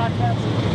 shot caps?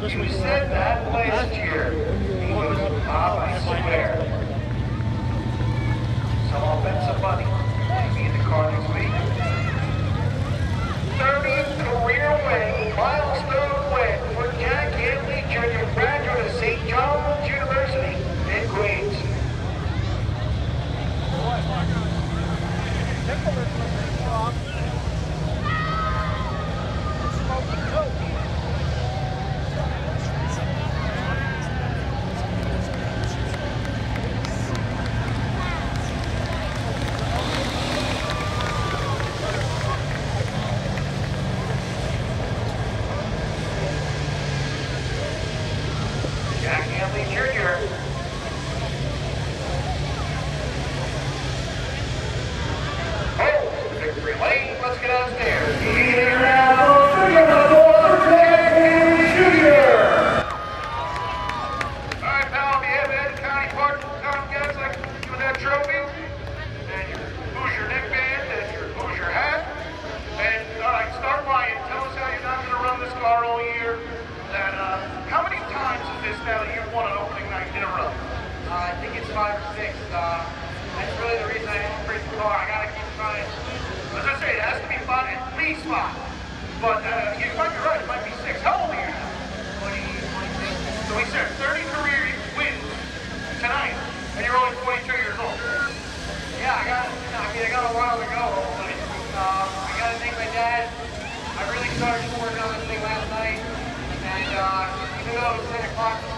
We said that last year. But uh, you might be right, it might be six. How old are you 20, 26. So he said 30 career wins tonight, and you're only 22 years old. Yeah, I got, I mean, I got a while to go, but um, I got to thank my dad. I really started working on this thing last night, and uh, even though it was 10 o'clock,